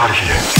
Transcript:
out of here.